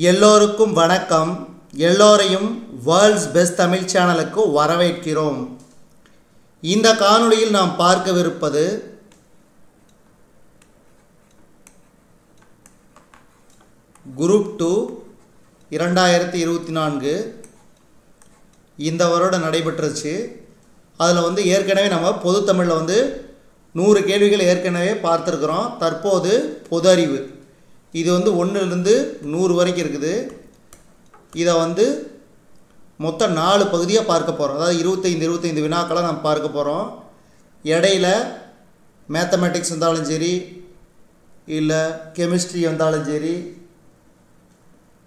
எல்லோருக்கும் வணக்கம். எல்லோரையும் வேர்ல்ட்ஸ் பெஸ்ட் தமிழ் சேனலுக்கு வரவேற்கிறோம். இந்த காணொளியில் நாம் பார்க்கவிருப்பது குரூப் டூ இரண்டாயிரத்தி இருபத்தி நான்கு. இந்த வருடம் நடைபெற்றுச்சு. அதில் வந்து ஏற்கனவே நம்ம பொது தமிழில் வந்து நூறு கேள்விகள் ஏற்கனவே பார்த்துருக்குறோம். தற்போது பொது அறிவு. இது வந்து ஒன்றுலேருந்து நூறு வரைக்கும் இருக்குது. இதை வந்து மொத்தம் நாலு பகுதியாக பார்க்க போகிறோம் அதாவது இருபத்தைந்து இருபத்தைந்து வினாக்களை நம்ம பார்க்க போகிறோம் இடையில மேத்தமேட்டிக்ஸ் வந்தாலும் சரி இல்லை கெமிஸ்ட்ரி வந்தாலும் சரி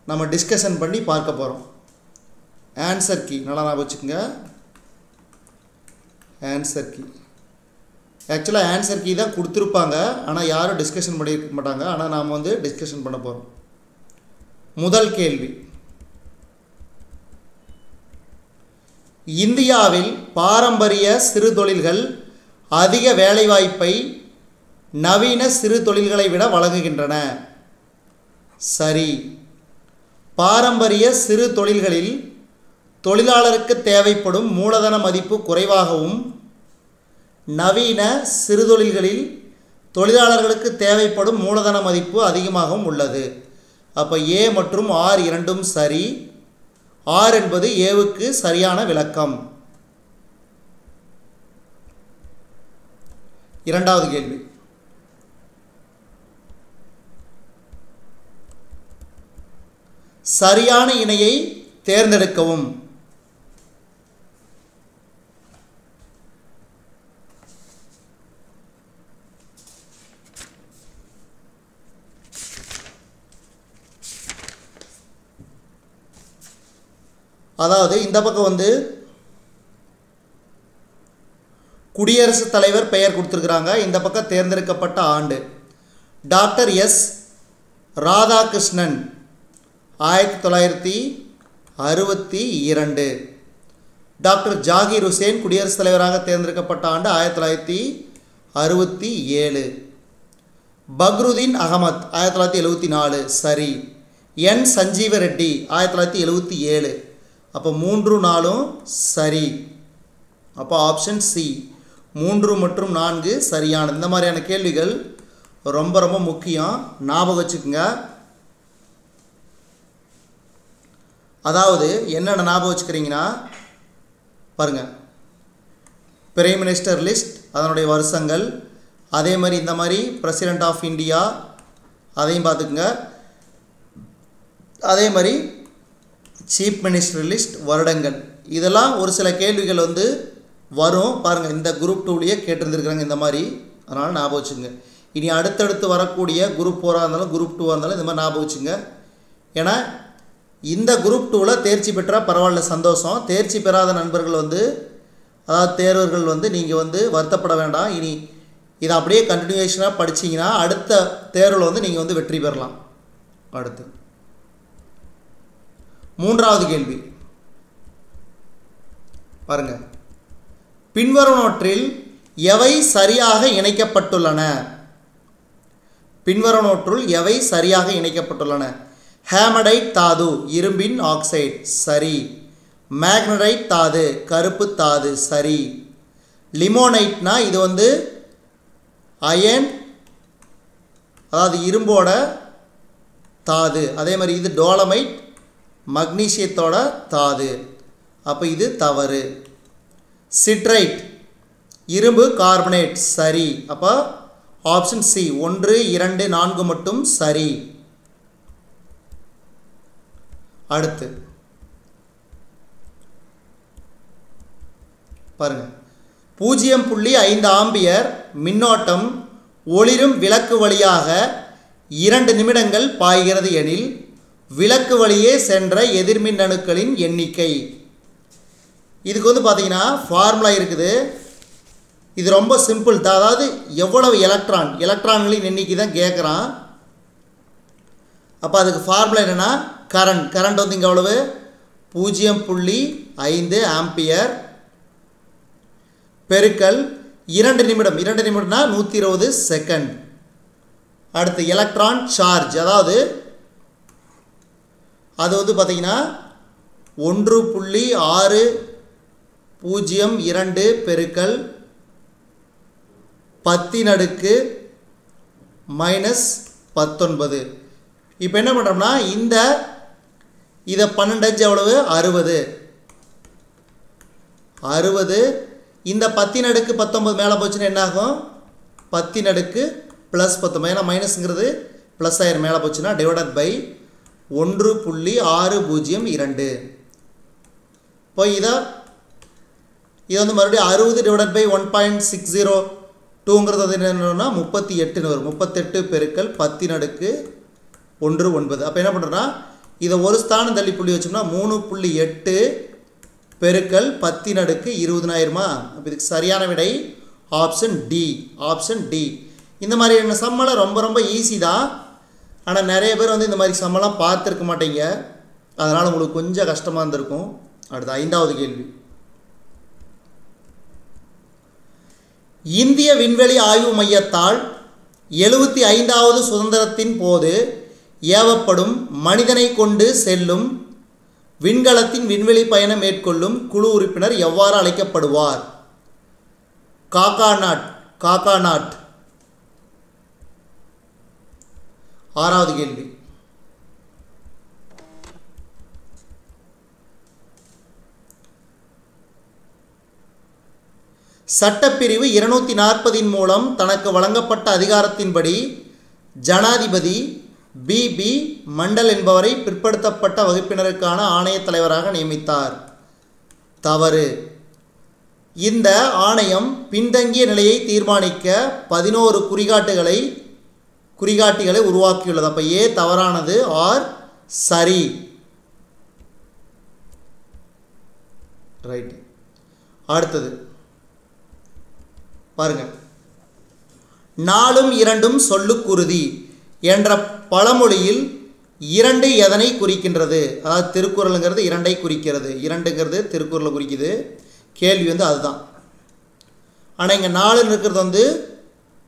நம்ம டிஸ்கஷன் பண்ணி பார்க்க போகிறோம் ஆன்சர் கீ நல்லா ஞாபகம் வச்சுக்கோங்க. ஆன்சர் கீ ஆக்சுவலாக ஆன்சர் கீ தான் கொடுத்துருப்பாங்க. ஆனால் யாரும் டிஸ்கஷன் பண்ணியிருக்க மாட்டாங்க. ஆனால் நாம் வந்து டிஸ்கஷன் பண்ண போகிறோம் முதல் கேள்வி. இந்தியாவில் பாரம்பரிய சிறு தொழில்கள் அதிக வேலைவாய்ப்பை நவீன சிறு தொழில்களை விட வழங்குகின்றன. சரி. பாரம்பரிய சிறு தொழில்களில் தொழிலாளருக்கு தேவைப்படும் மூலதன மதிப்பு குறைவாகவும் நவீன சிறுதொழில்களில் தொழிலாளர்களுக்கு தேவைப்படும் மூலதன மதிப்பு அதிகமாகவும் உள்ளது. அப்போ ஏ மற்றும் ஆர் இரண்டும் சரி. ஆர் என்பது ஏவுக்கு சரியான விளக்கம். இரண்டாவது கேள்வி. சரியான இணையை தேர்ந்தெடுக்கவும். அதாவது இந்த பக்கம் வந்து குடியரசுத் தலைவர் பெயர் கொடுத்துருக்குறாங்க. இந்த பக்கம் தேர்ந்தெடுக்கப்பட்ட ஆண்டு. டாக்டர் எஸ் ராதாகிருஷ்ணன் ஆயிரத்தி தொள்ளாயிரத்தி அறுபத்தி இரண்டு. டாக்டர் ஜாகிர் ஹுசேன் குடியரசுத் தலைவராக தேர்ந்தெடுக்கப்பட்ட ஆண்டு ஆயிரத்தி தொள்ளாயிரத்தி அறுபத்தி ஏழு. பக்ருதீன் அகமத் ஆயிரத்தி தொள்ளாயிரத்தி எழுபத்தி நாலு. சரி. என் சஞ்சீவ ரெட்டி ஆயிரத்தி தொள்ளாயிரத்தி எழுபத்தி ஏழு. அப்போ மூன்று நாளும் சரி. அப்போ ஆப்ஷன் சி மூன்று மற்றும் நான்கு சரியானது. இந்த மாதிரியான கேள்விகள் ரொம்ப ரொம்ப முக்கியம். ஞாபகம் வச்சுக்கோங்க. அதாவது என்னென்ன ஞாபகம் வச்சுக்கிறீங்கன்னா பாருங்கள் பிரைம் மினிஸ்டர் லிஸ்ட் அதனுடைய வருஷங்கள் அதே மாதிரி இந்த மாதிரி பிரசிடெண்ட் ஆஃப் இந்தியா அதையும் பார்த்துக்குங்க. அதே மாதிரி சீஃப் மினிஸ்டர் லிஸ்ட் வருடங்கள். இதெல்லாம் ஒரு சில கேள்விகள் வந்து வரும். பாருங்கள் இந்த குரூப் டூலேயே கேட்டிருந்துருக்குறாங்க இந்த மாதிரி. அதனால் ஞாபகம் வச்சுங்க. இனி அடுத்தடுத்து வரக்கூடிய குரூப் ஃபோராக இருந்தாலும் குரூப் டூவாக இருந்தாலும் இந்த மாதிரி ஞாபகம் வச்சுங்க. ஏன்னா இந்த குரூப் டூவில் தேர்ச்சி பெற்றால் பரவாயில்ல சந்தோஷம். தேர்ச்சி பெறாத நண்பர்கள் வந்து அதாவது தேர்வர்கள் வந்து நீங்கள் வந்து வருத்தப்பட வேண்டாம். இனி இதை அப்படியே கண்டினியூஷனாக படிச்சிங்கன்னா அடுத்த தேர்வில் வந்து நீங்கள் வந்து வெற்றி பெறலாம். அடுத்து. மூன்றாவது கேள்வி. பாருங்க. பின்வருவனவற்றில் எவை சரியாக இணைக்கப்பட்டுள்ளன? பின்வருவனவற்றுள் எவை சரியாக இணைக்கப்பட்டுள்ளன? ஹேமடைட் தாது இரும்பின் ஆக்சைடு சரி. மேக்னடைட் தாது கருப்பு தாது சரி. லிமோனைட்னா இது வந்து அயன் அதாவது இரும்போட தாது. அதே மாதிரி இது டோலமைட் மக்னீசியத்தோட தாது. அப்போ இது தவறு. சிட்ரைட். இரும்பு கார்பனேட் சரி. அப்போ ஆப்ஷன் சி ஒன்று இரண்டு நான்கு மட்டும் சரி. அடுத்து. பாருங்க. பூஜ்ஜியம் புள்ளி ஐந்து ஆம்பியர் மின்னோட்டம் ஒளிரும் விளக்கு வழியாக இரண்டு நிமிடங்கள் பாய்கிறது எனில் விளக்கு வழியே சென்ற எதிர்மின் அணுக்களின் எண்ணிக்கை. இதுக்கு வந்து பார்த்தீங்கன்னா ஃபார்முலா இருக்குது. இது ரொம்ப சிம்பிள் தான் அதாவது எவ்வளவு எலக்ட்ரான் எலக்ட்ரான்களின் எண்ணிக்கை தான் கேட்குறான் அப்போ அதுக்கு ஃபார்முலா என்னென்னா கரண்ட் கரண்ட் வந்து இங்கே எவ்வளவு? பூஜ்ஜியம் புள்ளி ஐந்து ஆம்பியர் பெருக்கல் இரண்டு நிமிடம். இரண்டு நிமிடம்னா நூற்றி இருபது செகண்ட் அடுத்து எலக்ட்ரான் சார்ஜ் அதாவது அது வந்து பார்த்திங்கன்னா ஒன்று புள்ளி ஆறு பூஜ்ஜியம் இரண்டு பெருக்கல் பத்தினடுக்கு மைனஸ் பத்தொன்பது. இப்போ என்ன பண்ணுறோம்னா இந்த இதை பன்னெண்டு அஞ்சு எவ்வளவு? அறுபது. அறுபது. இந்த பத்தின் அடுக்கு பத்தொம்பது மேலே போச்சுன்னா என்ன ஆகும் பத்தின் அடுக்கு ப்ளஸ் பத்தொம்பது ஏன்னா மைனஸுங்கிறது ப்ளஸ் ஆயிரம் மேலே போச்சுன்னா டிவைடட் பை ஒன்று புள்ளி ஆறு பூஜ்ஜியம் இரண்டு. இப்போ இதை இது வந்து மறுபடியும் அறுபது divided by one point six zero டூங்கிறது வந்து என்னன்னா முப்பத்தி எட்டுன்னு வரும். முப்பத்தெட்டு பெருக்கல் பத்து நடுக்கு ஒன்று ஒன்பது. அப்போ என்ன பண்ணுறோன்னா இதை ஒரு ஸ்தானம் தள்ளி புள்ளி வச்சோம்னா மூணு புள்ளி எட்டு பெருக்கல் பத்தி நடுக்கு இருபதுனாயிரமா? அப்போ இதுக்கு சரியான விடை ஆப்ஷன் டி ஆப்ஷன் டி இந்த மாதிரியான சம்மெல்லாம் ரொம்ப ரொம்ப ஈஸி தான். ஆனால் நிறைய பேர் வந்து இந்த மாதிரி சம்மெல்லாம் பார்த்துருக்க மாட்டீங்க. அதனால் உங்களுக்கு கொஞ்சம் கஷ்டமாக இருந்திருக்கும். அடுத்த ஐந்தாவது கேள்வி. இந்திய விண்வெளி ஆய்வு மையத்தால் எழுபத்தி ஐந்தாவது சுதந்திரத்தின் போது ஏவப்படும் மனிதனை கொண்டு செல்லும் விண்கலத்தின் விண்வெளி பயணம் மேற்கொள்ளும் குழு உறுப்பினர் எவ்வாறு அழைக்கப்படுவார்? காக்கா நாட் காக்கா நாட் ஆறாவது கேள்வி. சட்டப்பிரிவு இருநூத்தி நாற்பதின் மூலம் தனக்கு வழங்கப்பட்ட அதிகாரத்தின்படி ஜனாதிபதி பிபி மண்டல் என்பவரை பிற்படுத்தப்பட்ட வகுப்பினருக்கான ஆணையத் தலைவராக நியமித்தார். தவறு. இந்த ஆணையம் பின்தங்கிய நிலையை தீர்மானிக்க பதினோரு குறிகாட்டுகளை குறிகாட்டிகளை உருவாக்கியுள்ளது. அப்போ ஏ தவறானது ஆர் சரி. ரைட் அடுத்தது. பாருங்க. நாலும் இரண்டும் சொல்லுக்குருதி என்ற பழமொழியில் இரண்டு எதனை குறிக்கின்றது? அதாவது திருக்குறளுங்கிறது இரண்டை குறிக்கிறது. இரண்டுங்கிறது திருக்குறளை குறிக்குது. கேள்வி வந்து அதுதான். ஆனால் இங்கே நாலுன்னு இருக்கிறது வந்து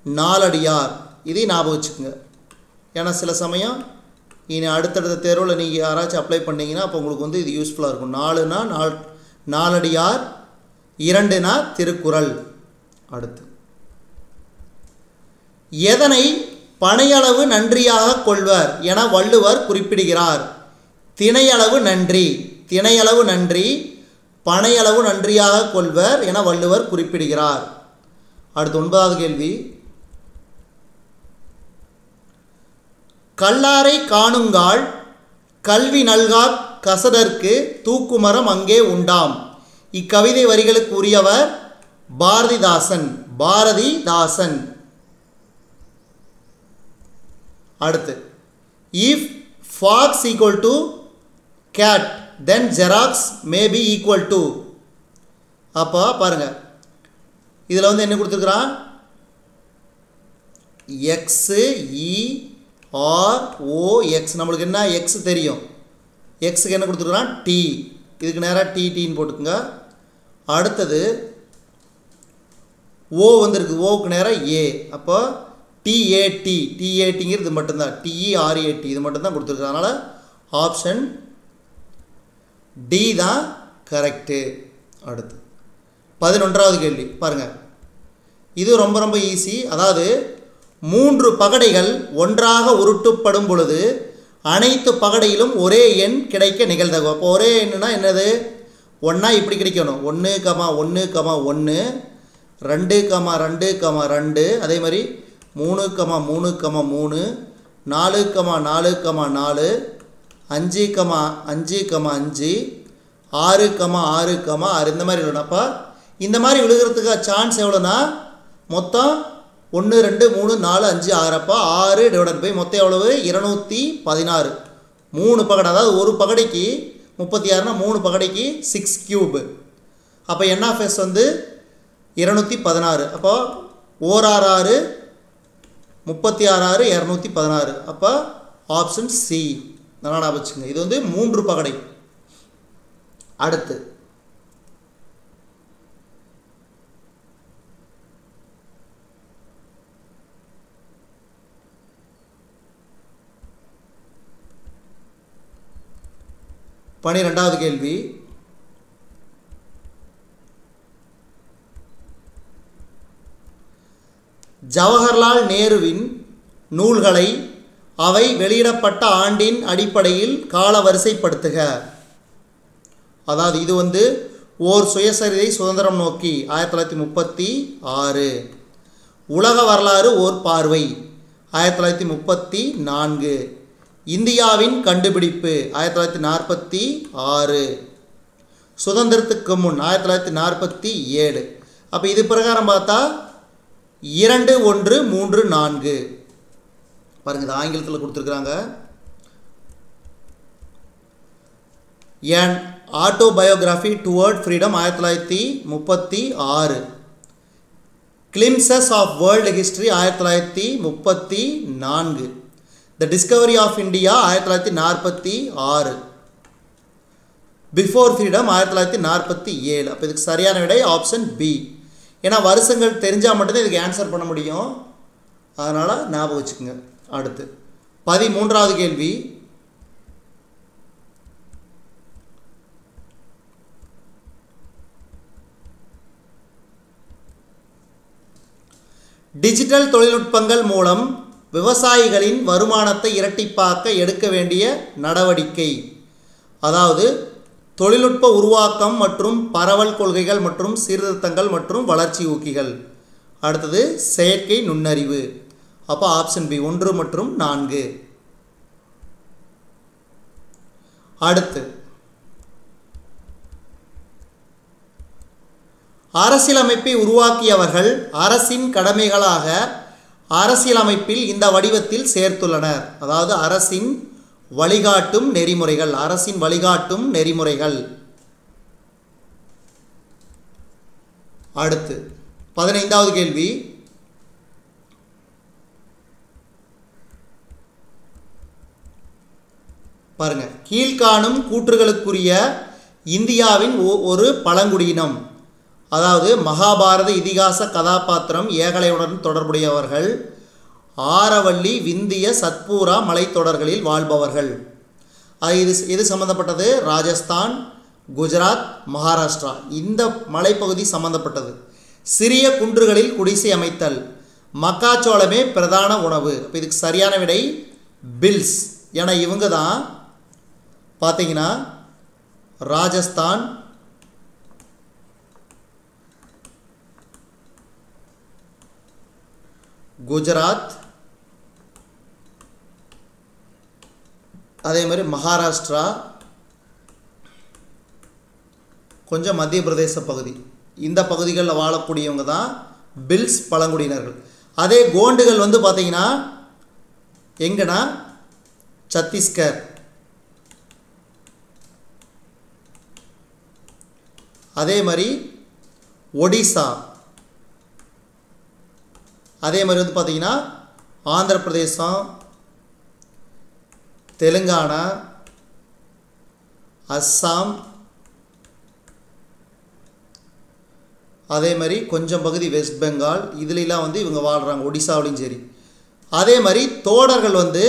நாலடியார். இதையும் ஞாபகம் வச்சுக்கோங்க. ஏன்னா சில சமயம் இனி அடுத்தடுத்த தேர்வில் நீங்கள் யாராச்சும் அப்ளை பண்ணிங்கன்னா அப்போ உங்களுக்கு வந்து இது யூஸ்ஃபுல்லாக இருக்கும். நாலுனா நால் நாலடியார் இரண்டுனா திருக்குறள். அடுத்து. எதனை பனையளவு நன்றியாக கொள்வர் என வள்ளுவர் குறிப்பிடுகிறார். திணையளவு நன்றி திணையளவு நன்றி பனையளவு நன்றியாக கொள்வர் என வள்ளுவர் குறிப்பிடுகிறார். அடுத்து ஒன்பதாவது கேள்வி. கல்லாரை காணுங்கால் கல்வி நல்கா கசதற்கு தூக்குமரம் அங்கே உண்டாம். இக்கவிதை வரிகளுக்கு உரியவர் பாரதிதாசன் பாரதிதாசன். அடுத்து if fox equal to cat then xerox may be equal to அப்போ பாருங்கள் இதில் வந்து என்ன கொடுத்துருக்குறான்? X E e, R O X நம்மளுக்கு என்ன? எக்ஸ் தெரியும். எக்ஸுக்கு என்ன கொடுத்துருக்குறான்? டி இதுக்கு நேராக டி டின்னு போட்டுக்குங்க. அடுத்தது ஓ வந்திருக்கு. ஓவுக்கு நேராக ஏ அப்போ டிஏடி டிஏடிங்கிறது மட்டும்தான். டிஇஆர்ஏடி இது மட்டும்தான் கொடுத்துருக்கு அதனால் ஆப்ஷன் டி தான் கரெக்டு அடுத்து பதினொன்றாவது கேள்வி. பாருங்கள் இது ரொம்ப ரொம்ப ஈஸி அதாவது மூன்று பகடைகள் ஒன்றாக உருட்டுப்படும் பொழுது அனைத்து பகடையிலும் ஒரே எண் கிடைக்க நிகழ்தகவு அப்போ ஒரே எண்ணுனா என்னது? ஒன்றா இப்படி கிடைக்கணும். ஒன்று கமா ஒன்று கமா ஒன்று ரெண்டு கமா ரெண்டு கமா ரெண்டு அதே மாதிரி மூணு கமா மூணு கமா மூணு நாலு கமா நாலு கமா நாலு அஞ்சு கமா அஞ்சு கமா அஞ்சு ஆறு கமா ஆறு கமா ஆறு இந்த மாதிரி விழுனப்பா இந்த மாதிரி விழுகிறதுக்கு சான்ஸ் எவ்வளோனா மொத்தம் ஒன்று ரெண்டு மூணு நாலு அஞ்சு ஆறப்பா ஆறு டிவைடட் பை மொத்தம் எவ்வளவு? இருநூற்றி பதினாறு. மூணு பகடை அதாவது ஒரு பகடைக்கு முப்பத்தி ஆறுனா மூணு பகடைக்கு சிக்ஸ் கியூப் அப்போ என்ஆஃப்எஸ் வந்து இருநூற்றி பதினாறு. அப்போ ஓர் ஆறு ஆறு முப்பத்தி ஆறு ஆறு இரநூத்தி பதினாறு. அப்போ ஆப்ஷன் சி நல்லா ஞாபகம் இது வந்து மூன்று பகடை. அடுத்து. பனிரெண்டாவது கேள்வி. ஜவஹர்லால் நேருவின் நூல்களை அவை வெளியிடப்பட்ட ஆண்டின் அடிப்படையில் காலவரிசைப்படுத்துக. அதாவது இது வந்து ஓர் சுயசரிதை சுதந்திரம் நோக்கி ஆயிரத்தி தொள்ளாயிரத்தி முப்பத்தி ஆறு. உலக வரலாறு ஓர் பார்வை ஆயிரத்தி தொள்ளாயிரத்தி முப்பத்தி நான்கு. இந்தியாவின் கண்டுபிடிப்பு ஆயிரத்தி தொள்ளாயிரத்தி நாற்பத்தி ஆறு. சுதந்திரத்துக்கு முன் ஆயிரத்தி தொள்ளாயிரத்தி நாற்பத்தி ஏழு. அப்போ இது பிரகாரம் பார்த்தா இரண்டு ஒன்று மூன்று நான்கு. பாருங்கள் இது ஆங்கிலத்தில் கொடுத்துருக்குறாங்க. என் ஆட்டோபயோகிராஃபி டுவர்ட் ஃப்ரீடம் ஆயிரத்தி தொள்ளாயிரத்தி முப்பத்தி ஆறு. கிளிம்சஸ் ஆஃப் வேர்ல்டு ஹிஸ்ட்ரி ஆயிரத்தி தொள்ளாயிரத்தி முப்பத்தி நான்கு. த டிஸ்கவரி ஆஃப் இந்தியா ஆயிரத்தி தொள்ளாயிரத்தி நாற்பத்தி ஆறு. பிஃபோர் ஃப்ரீடம் ஆயிரத்தி தொள்ளாயிரத்தி நாற்பத்தி ஏழு. அப்போ இதுக்கு சரியான விடை ஆப்ஷன் பி ஏன்னா வருஷங்கள் தெரிஞ்சால் மட்டும்தான் இதுக்கு ஆன்சர் பண்ண முடியும். அதனால் ஞாபகம் வச்சுக்கோங்க. அடுத்து பதிமூன்றாவது கேள்வி. டிஜிட்டல் தொழில்நுட்பங்கள் மூலம் விவசாயிகளின் வருமானத்தை இரட்டிப்பாக்க எடுக்க வேண்டிய நடவடிக்கை. அதாவது தொழில்நுட்ப உருவாக்கம் மற்றும் பரவல் கொள்கைகள் மற்றும் சீர்திருத்தங்கள் மற்றும் வளர்ச்சி ஊக்கிகள். அடுத்தது செயற்கை நுண்ணறிவு. அப்போ ஆப்ஷன் பி ஒன்று மற்றும் நான்கு. அடுத்து அரசியலமைப்பை உருவாக்கியவர்கள் அரசின் கடமைகளாக அரசியலமைப்பில் இந்த வடிவத்தில் சேர்த்துள்ளனர். அதாவது அரசின் வழிகாட்டும் நெறிமுறைகள் அரசின் வழிகாட்டும் நெறிமுறைகள். அடுத்து பதினைந்தாவது கேள்வி. பாருங்க. கீழ்காணும் கூற்றுகளுக்குரிய இந்தியாவின் ஒரு பழங்குடியினம். அதாவது மகாபாரத இதிகாச கதாபாத்திரம் ஏகலையுடன் தொடர்புடையவர்கள் ஆரவள்ளி விந்திய சத்பூரா மலைத்தொடர்களில் வாழ்பவர்கள். அது இது இது சம்மந்தப்பட்டது ராஜஸ்தான் குஜராத் மகாராஷ்டிரா. இந்த மலைப்பகுதி சம்மந்தப்பட்டது சிறிய குன்றுகளில் குடிசை அமைத்தல். மக்காச்சோளமே பிரதான உணவு. அப்போ இதுக்கு சரியான விடை பில்ஸ். ஏன்னா இவங்க தான் பார்த்தீங்கன்னா ராஜஸ்தான் குஜராத் அதே மாதிரி மகாராஷ்டிரா கொஞ்சம் மத்திய பிரதேச பகுதி. இந்த பகுதிகளில் வாழக்கூடியவங்க தான் பில்ஸ் பழங்குடியினர்கள். அதே கோண்டுகள் வந்து பார்த்தீங்கன்னா எங்கன்னா? சத்தீஸ்கர். அதே மாதிரி ஒடிசா. அதே மாதிரி வந்து பார்த்தீங்கன்னா ஆந்திர பிரதேசம் தெலுங்கானா அஸ்ஸாம் அதே மாதிரி கொஞ்சம் பகுதி வெஸ்ட் பெங்கால் இதுலலாம் வந்து இவங்க வாழ்கிறாங்க ஒடிசாவிலையும் சரி. அதே மாதிரி தோடர்கள் வந்து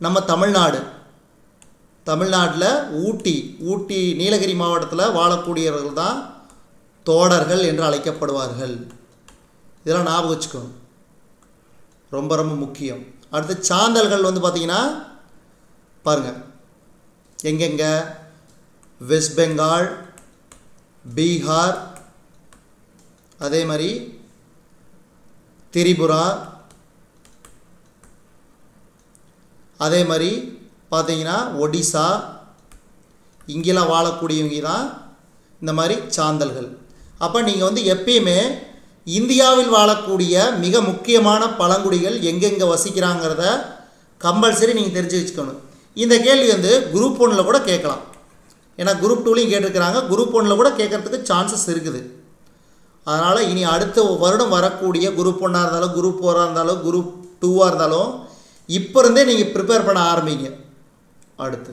நம்ம தமிழ்நாடு. தமிழ்நாட்டில் ஊட்டி ஊட்டி நீலகிரி மாவட்டத்தில் வாழக்கூடியவர்கள் தான் தோடர்கள் என்று அழைக்கப்படுவார்கள். இதெல்லாம் ஞாபகம் வச்சுக்கோங்க ரொம்ப ரொம்ப முக்கியம். அடுத்து சாந்தல்கள் வந்து பார்த்திங்கன்னா பாருங்கள் எங்கெங்கே? வெஸ்ட் பெங்கால் பீகார் அதே மாதிரி திரிபுரா அதே மாதிரி பார்த்தீங்கன்னா ஒடிசா இங்கெல்லாம் வாழக்கூடியவங்க தான் இந்த மாதிரி சாந்தல்கள் அப்போ நீங்கள் வந்து எப்பயுமே இந்தியாவில் வாழக்கூடிய மிக முக்கியமான பழங்குடிகள் எங்கெங்கே வசிக்கிறாங்கிறத கம்பல்சரி நீங்கள் தெரிஞ்சு வச்சுக்கணும். இந்த கேள்வி வந்து குரூப் ஒன்றில் கூட கேட்கலாம். ஏன்னா குரூப் டூலையும் கேட்டிருக்கிறாங்க. குரூப் ஒன்றில் கூட கேட்கறதுக்கு சான்சஸ் இருக்குது. அதனால் இனி அடுத்த வருடம் வரக்கூடிய குரூப் ஒன்னாக இருந்தாலும் குரூப் ஃபோராக இருந்தாலும் குரூப் டூவாக இருந்தாலும் இப்போ இருந்தே நீங்கள் ப்ரிப்பேர் பண்ண ஆரம்பிங்க. அடுத்து.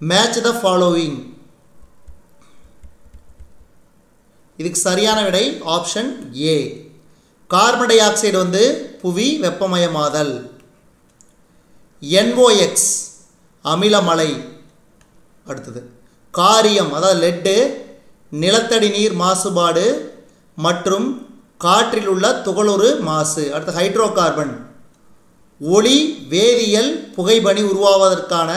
மேட்ச் த ஃபாலோவிங் இதுக்கு சரியான விடை option A. Carbon dioxide வந்து புவி வெப்பமயமாதல். என்ஓஎக்ஸ் அமிலமலை. அடுத்தது காரியம் அதாவது லெட்டு நிலத்தடி நீர் மாசுபாடு மற்றும் காற்றில் உள்ள துகளொரு மாசு. அடுத்து ஹைட்ரோ கார்பன் ஒளி வேதியியல் புகைப்பணி உருவாவதற்கான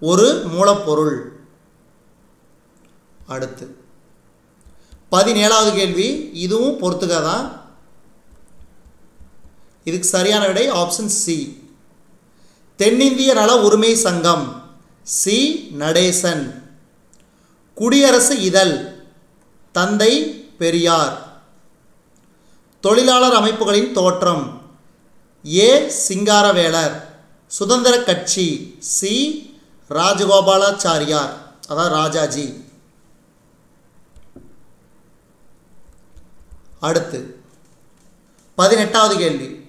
ஒரு மூலப்பொருள். அடுத்து பதினேழாவது கேள்வி. இதுவும் பொறுத்துக தான். இதுக்கு சரியான விடை ஆப்ஷன் சி தென்னிந்திய நல உரிமை சங்கம். சி. நடேசன். குடியரசு இதழ். தந்தை பெரியார். தொழிலாளர் அமைப்புகளின் தோற்றம். ஏ. சிங்காரவேலர். சுதந்திர கட்சி. சி. ராஜகோபாலாச்சாரியார். அதாவது ராஜாஜி. அடுத்து பதினெட்டாவது கேள்வி.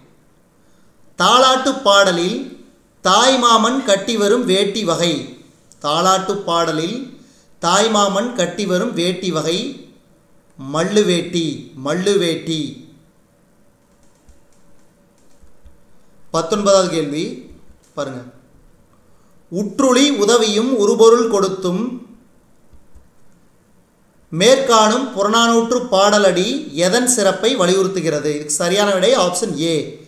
தாலாட்டு பாடலில் தாய்மாமன் கட்டி வரும் வேட்டி வகை. தாலாட்டு பாடலில் தாய்மாமன் கட்டி வரும் வேட்டி வகை. மல்லு வேட்டி மல்லு வேட்டி. பத்தொன்பதாவது கேள்வி. பாருங்க. உற்றுளி உதவியும் உருபொருள் கொடுத்தும் மேற்காணும் புறநானூற்று பாடலடி எதன் சிறப்பை வலியுறுத்துகிறது? இதுக்கு சரியான விடை ஆப்ஷன் ஏ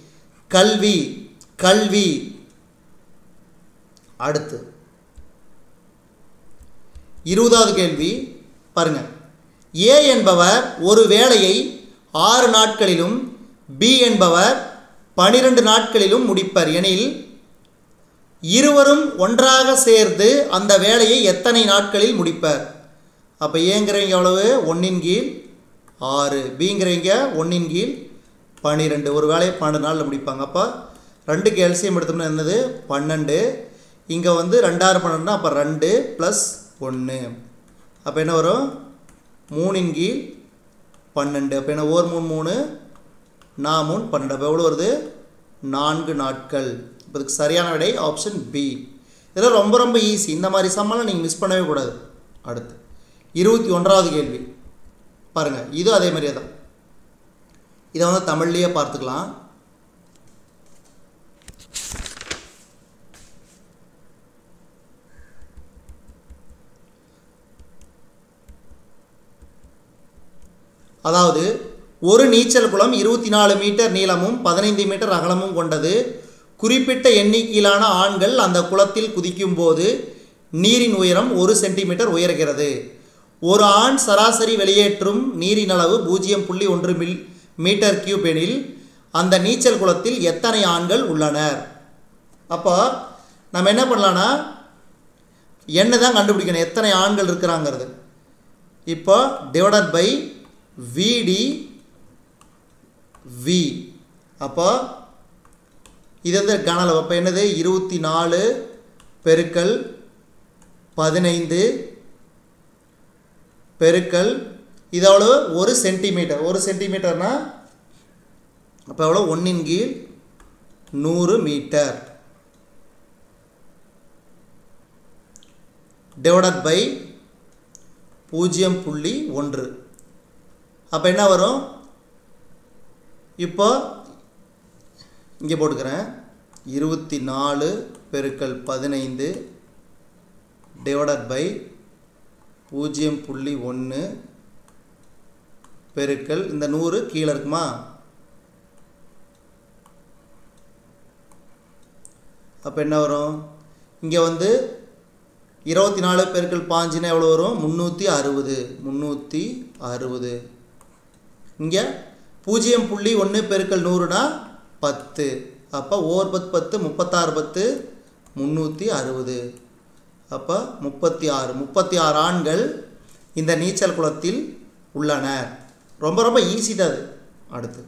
கல்வி கல்வி. அடுத்து. இருபதாவது கேள்வி. பாருங்க. ஏ என்பவர் ஒரு வேலையை ஆறு நாட்களிலும் பி என்பவர் பனிரெண்டு நாட்களிலும் முடிப்பர். எனில் இருவரும் ஒன்றாக சேர்ந்து அந்த வேலையை எத்தனை நாட்களில் முடிப்பர்? அப்போ ஏங்கிறவங்க எவ்வளவு? ஒன்றின் கீழ் ஆறு. பிங்கிறவங்க ஒன்றின் கீழ் பன்னிரெண்டு ஒரு வேலையை பன்னெண்டு நாளில் முடிப்பாங்க. அப்போ ரெண்டுக்கு கேல்சியம் எடுத்தோம்னா என்னது? பன்னெண்டு. இங்கே வந்து ரெண்டாறு பன்னெண்டுனா அப்போ ரெண்டு ப்ளஸ் ஒன்று அப்போ என்ன வரும்? மூணின் கீழ் பன்னெண்டு. அப்போ என்ன? ஓர் மூணு மூணு நா மூணு பன்னெண்டு. அப்போ எவ்வளோ வருது? நான்கு நாட்கள். இப்போ இதுக்கு சரியான விடை ஆப்ஷன் பி இதெல்லாம் ரொம்ப ரொம்ப ஈஸி இந்த மாதிரி சம்மெல்லாம் நீங்கள் மிஸ் பண்ணவே கூடாது. அடுத்து. இருபத்தி ஒன்றாவது கேள்வி. பாருங்கள் இது அதே மாதிரியே தான். இதை வந்து தமிழ்லேயே பார்த்துக்கலாம். அதாவது ஒரு நீச்சல் குளம் இருபத்தி நாலு மீட்டர் நீளமும் பதினைந்து மீட்டர் அகலமும் கொண்டது. குறிப்பிட்ட எண்ணிக்கையிலான ஆண்கள் அந்த குளத்தில் குதிக்கும்போது நீரின் உயரம் ஒரு சென்டிமீட்டர் உயர்கிறது. ஒரு ஆண் சராசரி வெளியேற்றும் நீரின் அளவு பூஜ்ஜியம் புள்ளி ஒன்று மில் மீட்டர் கியூப் எனில் அந்த நீச்சல் குளத்தில் எத்தனை ஆண்கள் உள்ளனர்? அப்போ நம்ம என்ன பண்ணலான்னா என்ன தான் கண்டுபிடிக்கணும். எத்தனை ஆண்கள் இருக்கிறாங்கிறது. இப்போ டிவைடட் பை விடி வி அப்போ இது வந்து கனளவு அப்போ என்னது? இருபத்தி நாலு பெருக்கல் பதினைந்து பெருக்கல் இது எவ்வளோ ஒரு சென்டிமீட்டர் ஒரு சென்டிமீட்டர்னால் அப்போ எவ்வளோ ஒன்றின் கீழ் நூறு மீட்டர். டிவைடட் பை பூஜ்ஜியம் புள்ளி ஒன்று. அப்போ என்ன வரும்? இப்போ இங்கே போட்டுக்கிறேன். இருபத்தி நாலு பெருக்கல் பதினைந்து டிவைடட் பை பூஜ்ஜியம் புள்ளி ஒன்று பெருக்கல் இந்த நூறு கீழே இருக்குமா? அப்போ என்ன வரும்? இங்கே வந்து இருபத்தி நாலு பெருக்கள் பாஞ்சுன்னா எவ்வளோ வரும்? முந்நூற்றி அறுபது. முந்நூற்றி அறுபது. இங்கே பூஜ்ஜியம் புள்ளி ஒன்று பெருக்கல் நூறுனா பத்து. அப்போ ஓர் பத்து பத்து முப்பத்தாறு பத்து முந்நூற்றி அறுபது. அப்போ முப்பத்தி ஆறு முப்பத்தி ஆறு ஆண்கள் இந்த நீச்சல் குளத்தில் உள்ளனர். ரொம்ப ரொம்ப ஈஸி தான் அது. அடுத்து.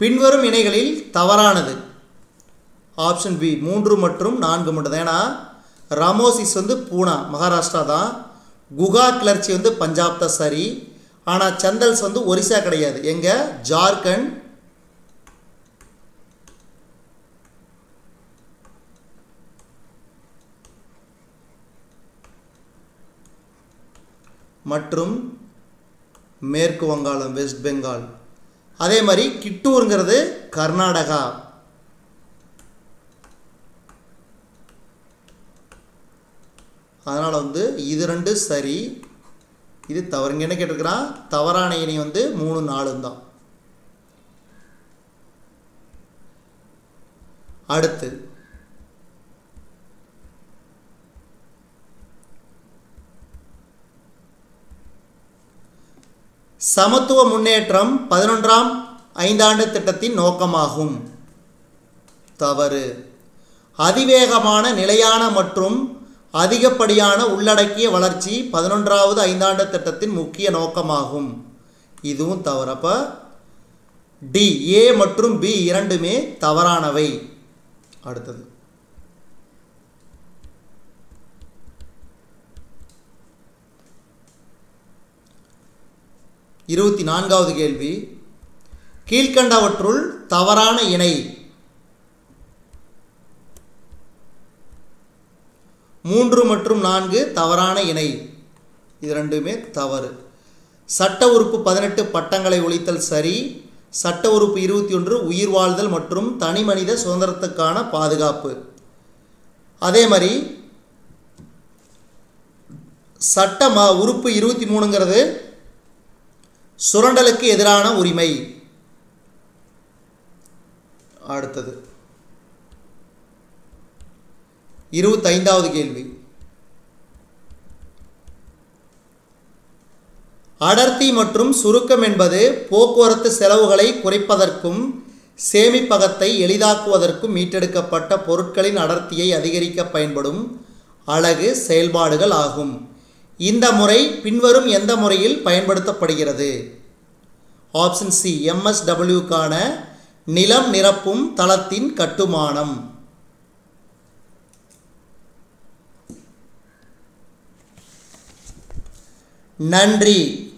பின்வரும் இணைகளில் தவறானது. ஆப்ஷன் பி மூன்று மற்றும் நான்கு மட்டும் தான். ஏன்னா ராமோசிஸ் வந்து பூனா மகாராஷ்டிரா தான். குகா கிளர்ச்சி வந்து பஞ்சாப் தான் சரி. ஆனால் சந்தல்ஸ் வந்து ஒரிசா கிடையாது. எங்கே? ஜார்க்கண்ட் மற்றும் மேற்கு வங்காளம் வெஸ்ட் பெங்கால் அதே மாதிரி கிட்டூருங்கிறது கர்நாடகா. அதனால் வந்து இது ரெண்டு சரி. இது தவறுங்க என்ன கேட்டிருக்கிறான்? தவறான இணை வந்து மூணு நாலும் தான். அடுத்து சமத்துவ முன்னேற்றம் பதினொன்றாம் ஐந்தாண்டு திட்டத்தின் நோக்கமாகும். தவறு. அதிவேகமான நிலையான மற்றும் அதிகப்படியான உள்ளடக்கிய வளர்ச்சி பதினொன்றாவது ஐந்தாண்டு திட்டத்தின் முக்கிய நோக்கமாகும். இதுவும் தவறப்ப டி ஏ மற்றும் பி இரண்டுமே தவறானவை. அடுத்தது. இருபத்தி நான்காவது கேள்வி. கீழ்கண்டவற்றுள் தவறான இணை. மூன்று மற்றும் நான்கு தவறான இணை. இது ரெண்டுமே தவறு. சட்ட உறுப்பு பதினெட்டு பட்டங்களை ஒழித்தல் சரி. சட்ட உறுப்பு இருபத்தி ஒன்று உயிர் வாழ்தல் மற்றும் தனி மனித சுதந்திரத்துக்கான பாதுகாப்பு. அதே மாதிரி சட்ட ம உறுப்பு இருபத்தி மூணுங்கிறது சுரண்டலுக்கு எதிரான உரிமை. அடுத்தது. இருபத்தைந்தாவது கேள்வி. அடர்த்தி மற்றும் சுருக்கம் என்பது போக்குவரத்து செலவுகளை குறைப்பதற்கும் சேமிப்பகத்தை எளிதாக்குவதற்கும் மீட்டெடுக்கப்பட்ட பொருட்களின் அடர்த்தியை அதிகரிக்க பயன்படும் அழகு செயல்பாடுகள் ஆகும். இந்த முறை பின்வரும் எந்த முறையில் பயன்படுத்தப்படுகிறது? ஆப்ஷன் சி எம்எஸ்டபிள்யூக்கான நிலம் நிரப்பும் தளத்தின் கட்டுமானம். நன்றி.